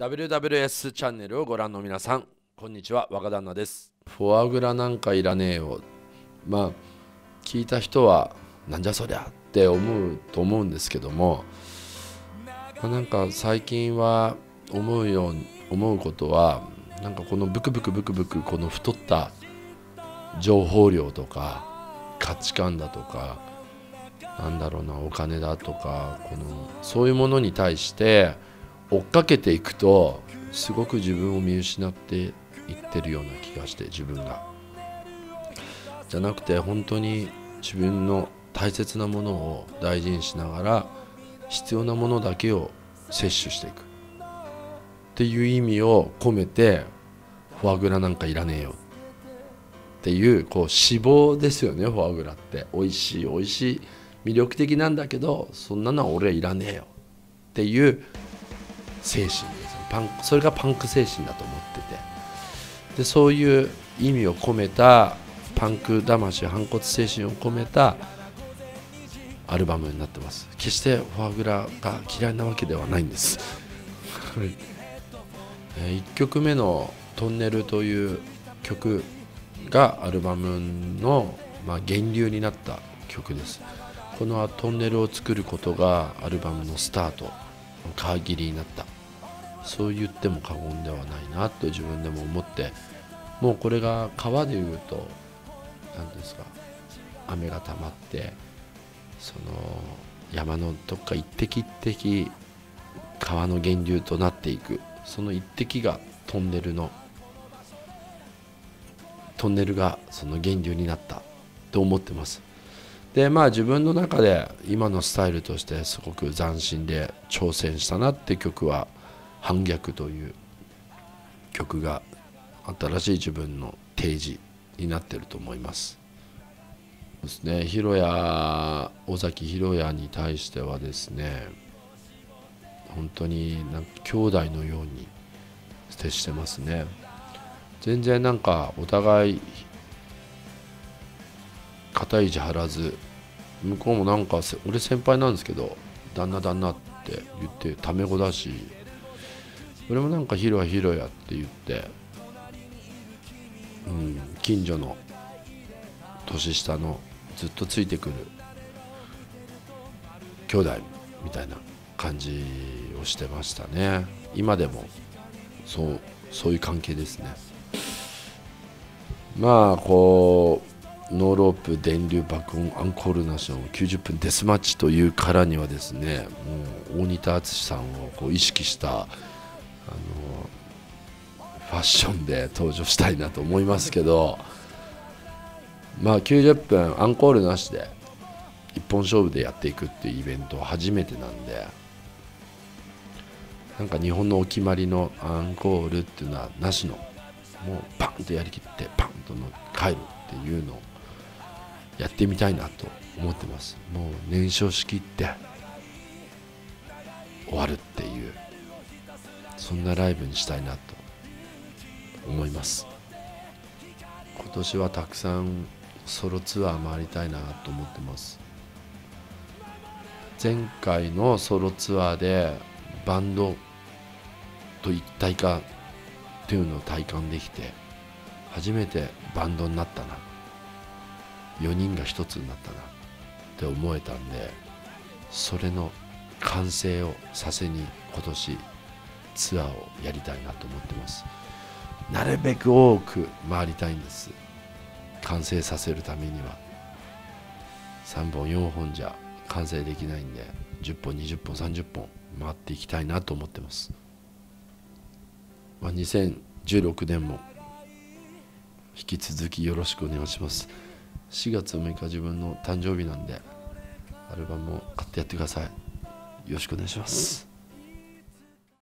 WWS チャンネルをご覧の皆さんこんにちは若旦那です。フォアグラなんかいらねえよ。まあ聞いた人はなんじゃそりゃって思うと思うんですけども、まあ、なんか最近は思うように思うことはなんかこのブクブクブクブクこの太った情報量とか価値観だとかなんだろうなお金だとかこのそういうものに対して追っかけていくとすごく自分を見失っていってるような気がして自分が。じゃなくて本当に自分の大切なものを大事にしながら必要なものだけを摂取していく。っていう意味を込めてフォアグラなんかいらねえよ。っていうこう脂肪ですよねフォアグラって。美味しい美味しい魅力的なんだけどそんなのは俺はいらねえよ。っていう精神ですパンそれがパンク精神だと思ってて。でそういう意味を込めたパンク魂反骨精神を込めたアルバムになってます。決してフォアグラが嫌いなわけではないんです。はい。1曲目の「トンネル」という曲がアルバムの、まあ、源流になった曲です。このトンネルを作ることがアルバムのスタートの皮切りになった。そう言っても過言ではないなと自分でも思ってもうこれが川でいうと何ですか雨が溜まってその山のどっか一滴一滴川の源流となっていくその一滴がトンネルのトンネルがその源流になったと思ってます。でまあ自分の中で今のスタイルとしてすごく斬新で挑戦したなって曲は「反逆」という曲が新しい自分の提示になってると思います。ですね。ヒロヤ尾崎宏也に対してはですね本当になんか兄弟のように接してますね。全然なんかお互い肩意地張らず向こうもなんか俺先輩なんですけど旦那旦那って言ってタメ語だし俺もなんかヒロやヒロやって言って、うん、近所の年下のずっとついてくる兄弟みたいな感じをしてましたね。今でもそうそういう関係ですね。まあこうノーロープ電流爆音アンコールなしの90分デスマッチというからにはですねもう大仁田敦さんをこう意識したあのファッションで登場したいなと思いますけど まあ90分アンコールなしで一本勝負でやっていくっていうイベントは初めてなんでなんか日本のお決まりのアンコールっていうのはなしのもうパンとやりきってパンとの帰るっていうのをやってみたいなと思ってます。もう燃焼しきって終わるっていう。そんなライブにしたいなと思います。今年はたくさんソロツアー回りたいなと思ってます。前回のソロツアーでバンドと一体化っていうのを体感できて初めてバンドになったな。4人が一つになったな。って思えたんでそれの完成をさせに今年ツアーをやりたいなと思ってます。なるべく多く回りたいんです。完成させるためには。3本4本じゃ完成できないんで10本20本30本回っていきたいなと思ってます、まあ、2016年も引き続きよろしくお願いします。4月6日自分の誕生日なんでアルバムを買ってやってください。よろしくお願いします。